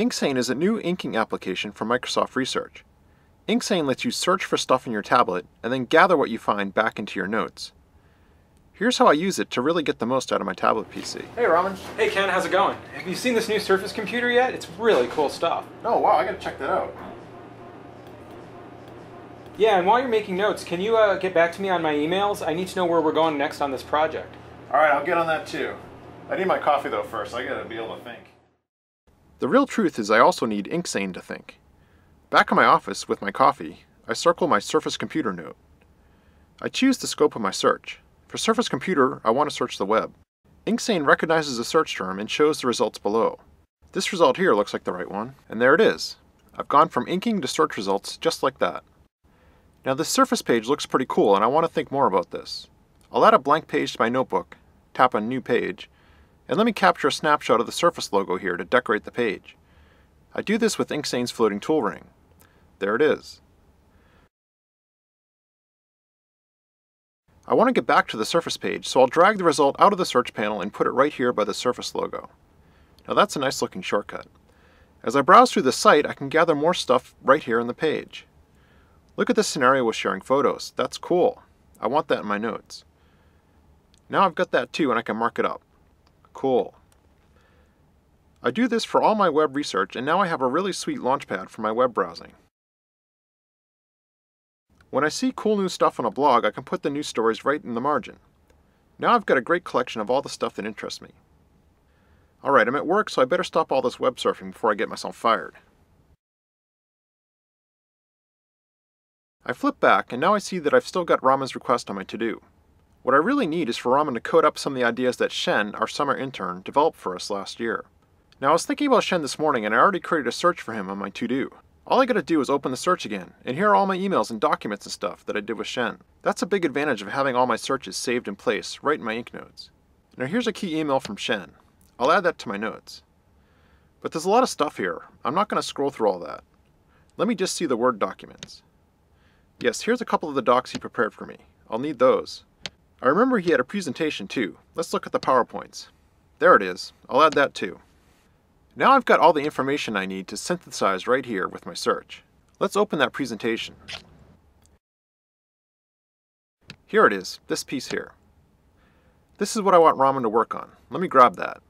InkSeine is a new inking application from Microsoft Research. InkSeine lets you search for stuff in your tablet and then gather what you find back into your notes. Here's how I use it to really get the most out of my tablet PC. Hey Raman. Hey Ken, how's it going? Have you seen this new Surface computer yet? It's really cool stuff. Oh wow, I gotta check that out. Yeah, and while you're making notes, can you uh, get back to me on my emails? I need to know where we're going next on this project. Alright, I'll get on that too. I need my coffee though first, I gotta be able to think. The real truth is I also need InkSeine to think. Back in my office with my coffee, I circle my Surface Computer note. I choose the scope of my search. For Surface Computer, I want to search the web. InkSeine recognizes the search term and shows the results below. This result here looks like the right one, and there it is. I've gone from inking to search results just like that. Now this Surface page looks pretty cool and I want to think more about this. I'll add a blank page to my notebook, tap on New Page, and let me capture a snapshot of the Surface logo here to decorate the page. I do this with InkSeine's floating tool ring. There it is. I want to get back to the Surface page, so I'll drag the result out of the search panel and put it right here by the Surface logo. Now that's a nice looking shortcut. As I browse through the site, I can gather more stuff right here on the page. Look at this scenario with sharing photos. That's cool. I want that in my notes. Now I've got that too and I can mark it up. Cool. I do this for all my web research and now I have a really sweet launchpad for my web browsing. When I see cool new stuff on a blog, I can put the new stories right in the margin. Now I've got a great collection of all the stuff that interests me. Alright, I'm at work, so I better stop all this web surfing before I get myself fired. I flip back, and now I see that I've still got Raman's request on my to-do. What I really need is for Raman to code up some of the ideas that Shen, our summer intern, developed for us last year. Now I was thinking about Shen this morning, and I already created a search for him on my to-do. All I gotta do is open the search again, and here are all my emails and documents and stuff that I did with Shen. That's a big advantage of having all my searches saved in place right in my ink notes. Now here's a key email from Shen. I'll add that to my notes. But there's a lot of stuff here. I'm not gonna scroll through all that. Let me just see the Word documents. Yes, here's a couple of the docs he prepared for me. I'll need those. I remember he had a presentation too. Let's look at the PowerPoints. There it is. I'll add that too. Now I've got all the information I need to synthesize right here with my search. Let's open that presentation. Here it is, this piece here. This is what I want Raman to work on. Let me grab that.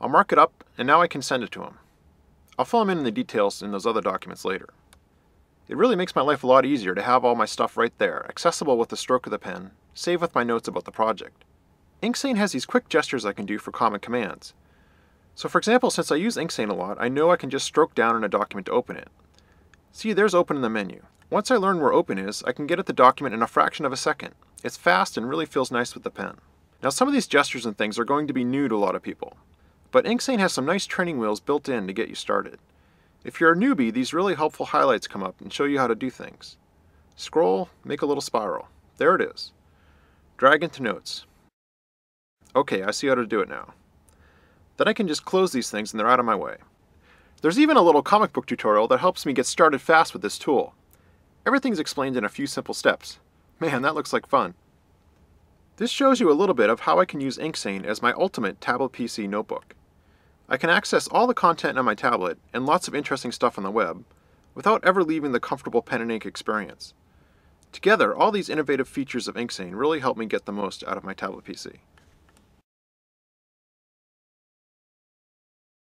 I'll mark it up, and now I can send it to him. I'll fill him in, the details in those other documents later. It really makes my life a lot easier to have all my stuff right there, accessible with the stroke of the pen, save with my notes about the project. InkSeine has these quick gestures I can do for common commands. So for example, since I use InkSeine a lot, I know I can just stroke down in a document to open it. See, there's open in the menu. Once I learn where open is, I can get at the document in a fraction of a second. It's fast and really feels nice with the pen. Now some of these gestures and things are going to be new to a lot of people, but InkSeine has some nice training wheels built in to get you started. If you're a newbie, these really helpful highlights come up and show you how to do things. Scroll, make a little spiral. There it is. Drag into notes. Okay, I see how to do it now. Then I can just close these things and they're out of my way. There's even a little comic book tutorial that helps me get started fast with this tool. Everything's explained in a few simple steps. Man, that looks like fun. This shows you a little bit of how I can use InkSeine as my ultimate tablet PC notebook. I can access all the content on my tablet and lots of interesting stuff on the web without ever leaving the comfortable pen and ink experience. Together, all these innovative features of InkSeine really help me get the most out of my tablet PC.